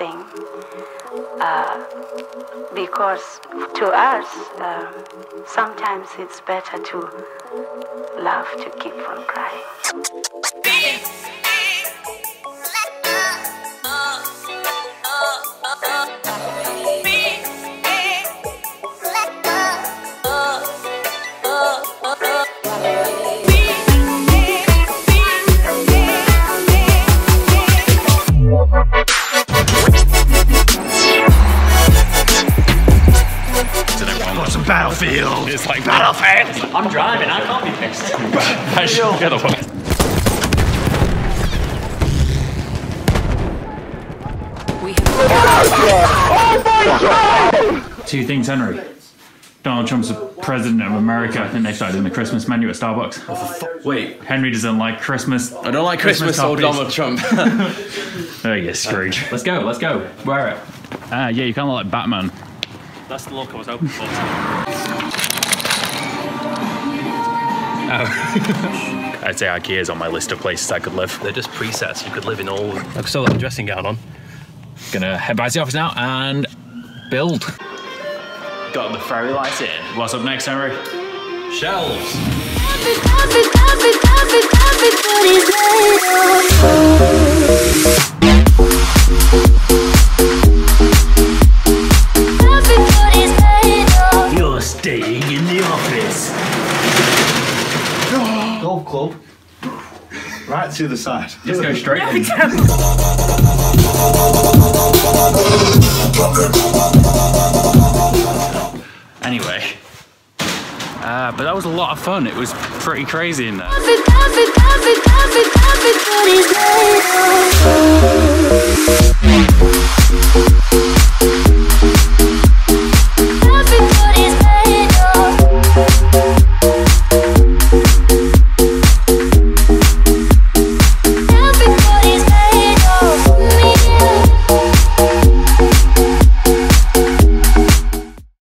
uh, because to us, uh, sometimes it's better to love to keep from crying. Battlefield? It's like Battlefield! I'm driving. I can't be pissed. Actually, the other way. Two things, Henry. Donald Trump's the president of America. I think they started doing the Christmas menu at Starbucks. Wait, Henry doesn't like Christmas. I don't like Christmas, or. Donald Trump. There you go, Scrooge. Let's go, let's go. Wear it. Ah, yeah, you kind of like Batman. That's the look I was hoping for. Oh. I'd say IKEA is on my list of places I could live. They're just presets. You could live in all. I could still have a dressing gown on. Gonna head back to the office now and build. Got the fairy lights in. What's up next, Henry? Shelves. Golf club. Right to the side. Just go straight in. Anyway. Uh, but that was a lot of fun. It was pretty crazy in there. Everybody's made of